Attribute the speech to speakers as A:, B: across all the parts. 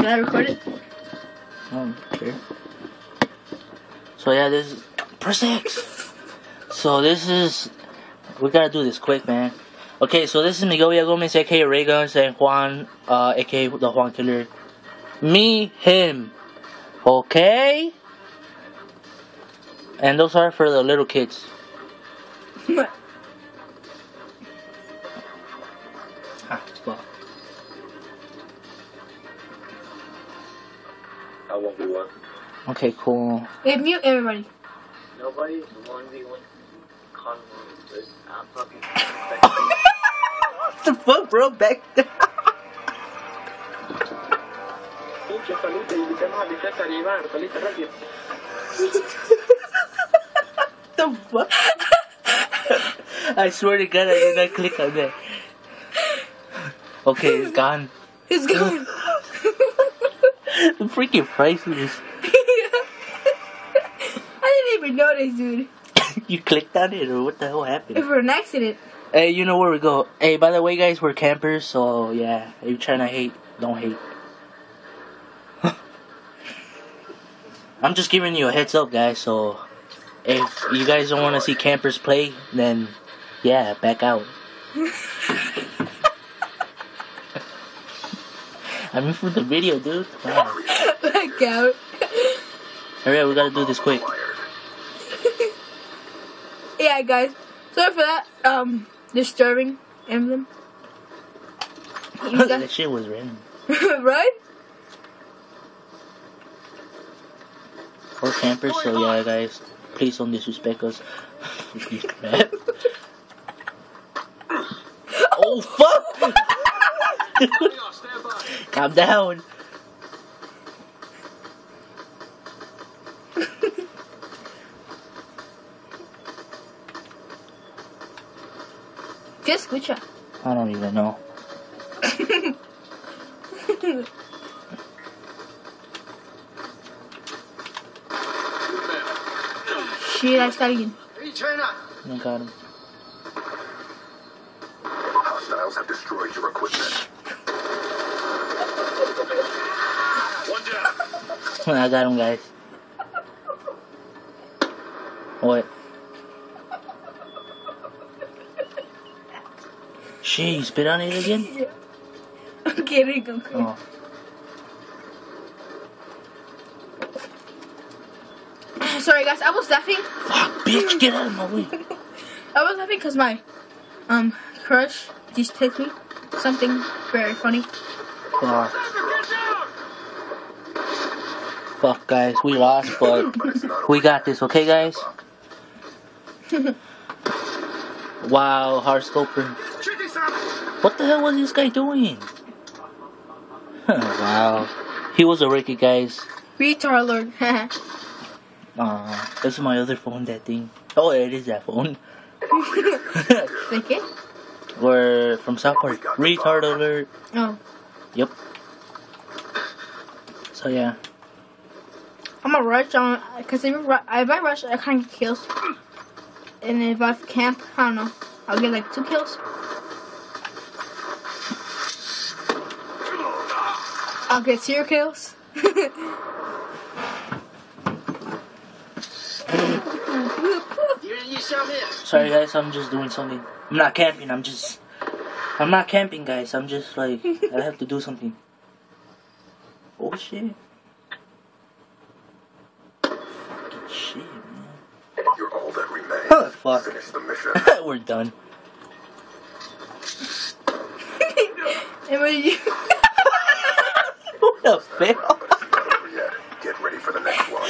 A: Can I record it?
B: Okay. So yeah, this is press X. So this is we gotta do this quick, man. Okay, so this is Miguel Villagomez, aka RayGunz, and Juan, uh, aka the Juan Killer. Me, him. Okay. And those are for the little kids.
C: I won't be one.
B: Okay, cool.
A: Hey, mute everybody.
C: Nobody, one v one convoy. I'm fucking.
B: what the fuck, bro? Back.
C: Pinche palita, y te más, dice Talibán, palita rápido.
B: the fuck? I swear to God, I did not click on that. Okay, it's gone.
A: It's gone.
B: The freaking priceless.
A: I didn't even notice, dude.
B: you clicked on it, or what the hell happened?
A: If we're an accident.
B: Hey, you know where we go. Hey, by the way, guys, we're campers, so yeah, if you're trying to hate, don't hate. I'm just giving you a heads up, guys, so if you guys don't want to see campers play, then yeah, back out. I mean, for the video, dude. On.
A: Back out.
B: Up, we gotta do this quick.
A: Yeah, guys. Sorry for that. Um, disturbing emblem.
B: That shit was random.
A: right?
B: We're campers, so yeah, guys, please don't disrespect us. Oh fuck! Calm down.
A: Just which?
B: I don't even know.
A: Shit, I started again.
B: I got him.
D: Hostiles have destroyed your equipment. Down.
B: I got him, guys. What? Shit, you spit on it again?
A: I'm kidding. I'm kidding.
B: Oh.
A: Sorry, guys. I was laughing.
B: Fuck, bitch, get out of my way.
A: I was laughing because my um crush just texted me something very funny.
B: Fuck. Fuck, guys, we lost, but
D: But it's not
B: we got this, okay, guys? wow, hard sculper. What the hell was this guy doing? wow. He was a rookie, guys.
A: Retard lord.
B: Uh, this is my other phone, that thing. Oh, it is that phone.
A: Thank you.
B: We're from South Park. Retard alert.
A: Oh,
B: Yep. So, yeah.
A: I'm gonna rush on because if, I if I rush, I can't get kills. And if I camp, I don't know. I'll get like two kills. I'll get zero kills.
B: Sorry, guys, I'm just doing something. I'm not camping, I'm just. I'm not camping, guys. I'm just like. I have to do something. Oh, shit. Fucking shit, man.
D: You're all that remains.
B: Oh, fuck.
D: Finish the mission.
B: We're done.
A: and when you
B: What the fail?
D: But it's not over yet. Get ready for the next one.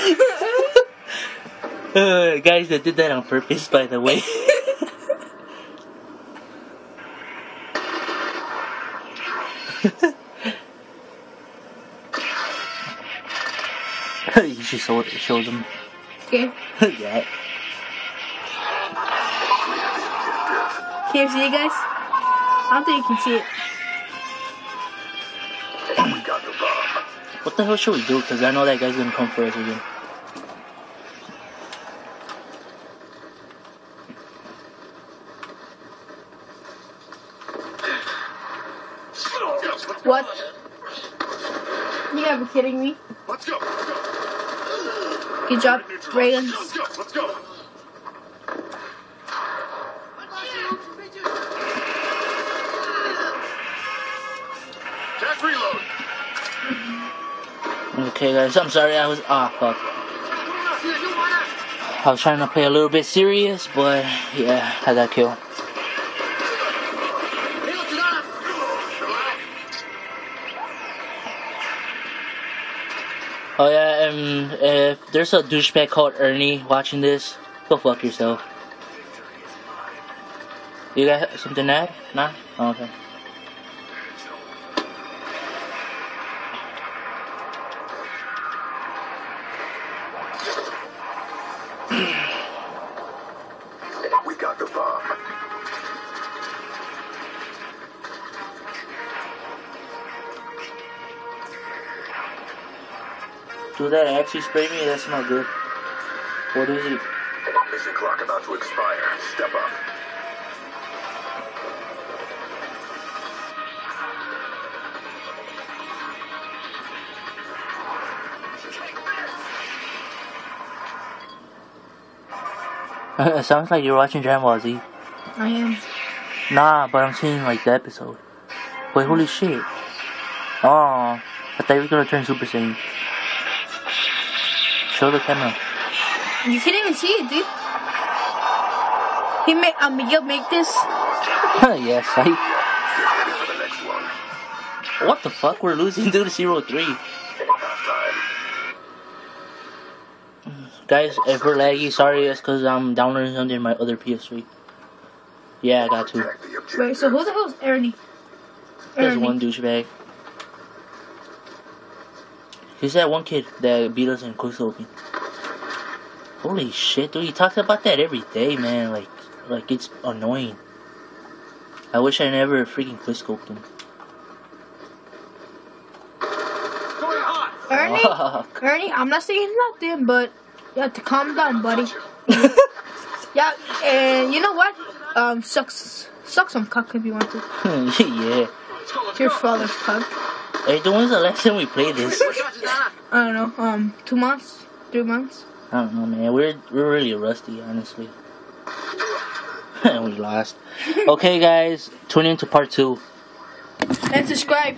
B: Uh, guys, that did that on purpose, by the way. you should show, show them.
A: okay,
B: yeah.
A: Can you see it, guys? I don't think you can see it.
D: We got the bomb.
B: What the hell should we do? Because I know that guy's gonna come for us again.
A: What? You gotta be kidding me.
D: Let's go. Let's go.
A: Good job, Reagan.
D: Let's go. Let's go.
B: Okay, guys, I'm sorry. I was ah fuck. I was trying to play a little bit serious, but yeah, I got killed. Oh yeah, and if there's a douchebag called Ernie watching this, go fuck yourself. You got something to add? Nah? Oh, okay.
D: We got the bomb.
B: Do that actually spray me? That's not good. What is it?
D: Mission clock about to expire. Step up.
B: It sounds like you're watching Dragon Ball Z.
A: I am.
B: Nah, but I'm seeing like the episode. Wait, holy shit. Oh, I thought you were gonna turn Super Saiyan. Show the camera.
A: You can't even see it, dude. He make um Miguel make this.
B: yes, I.
D: Get ready for the next one.
B: What the fuck? We're losing due to zero three. Guys, if we're laggy, sorry, it's because I'm downloading something in my other PS3. Yeah, I got to.
D: Protect the objective.
A: Wait, so who the hell's Ernie?
B: There's one douchebag. He's that one kid that beat us in quickscoping. Holy shit, dude! He talks about that every day, man. Like, like it's annoying. I wish I never freaking quickscoped him.
A: Ernie?
B: Fuck.
A: Ernie, I'm not saying nothing, but you have to calm down, buddy. yeah, and you know what? Um, sucks, suck some cock if you want to.
B: yeah.
A: Your father's cock.
B: Hey, dude, when's the last time we played this?
A: I don't know. Um, two months, three months.
B: I don't know, man. We're we're really rusty, honestly. and we lost. Okay, guys, tune in to part two.
A: And subscribe.